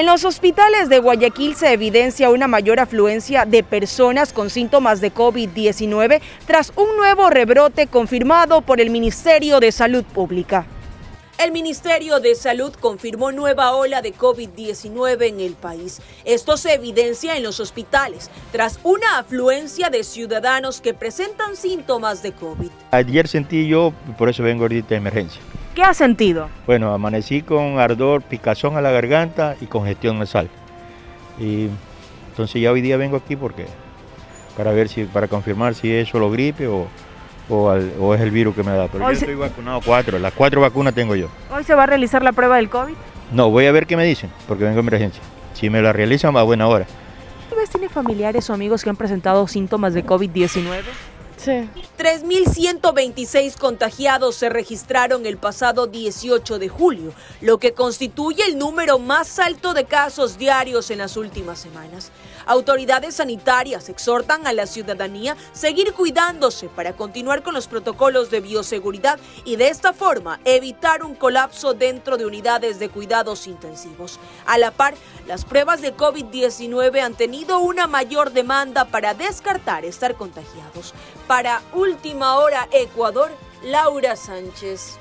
En los hospitales de Guayaquil se evidencia una mayor afluencia de personas con síntomas de COVID-19 tras un nuevo rebrote confirmado por el Ministerio de Salud Pública. El Ministerio de Salud confirmó nueva ola de COVID-19 en el país. Esto se evidencia en los hospitales tras una afluencia de ciudadanos que presentan síntomas de COVID. Ayer sentí yo, por eso vengo ahorita de emergencia. ¿Qué ha sentido? Bueno, amanecí con ardor, picazón a la garganta y congestión nasal. Y entonces ya hoy día vengo aquí porque para ver si, para confirmar si es solo gripe o, o, es el virus que me da. Pero yo estoy vacunado cuatro, las cuatro vacunas tengo yo. ¿Hoy se va a realizar la prueba del COVID? No, voy a ver qué me dicen, porque vengo a emergencia. Si me la realizan, va a buena hora. ¿Vez tiene familiares o amigos que han presentado síntomas de COVID-19? Sí. 3.126 contagiados se registraron el pasado 18 de julio, lo que constituye el número más alto de casos diarios en las últimas semanas. Autoridades sanitarias exhortan a la ciudadanía seguir cuidándose para continuar con los protocolos de bioseguridad y de esta forma evitar un colapso dentro de unidades de cuidados intensivos. A la par, las pruebas de COVID-19 han tenido una mayor demanda para descartar estar contagiados. Para Última Hora Ecuador, Laura Sánchez.